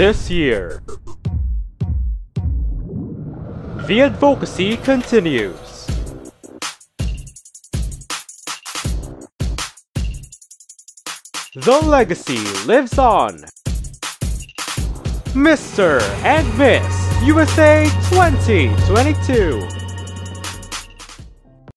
this year. The advocacy continues. The legacy lives on. Mr. and Miss USA 2022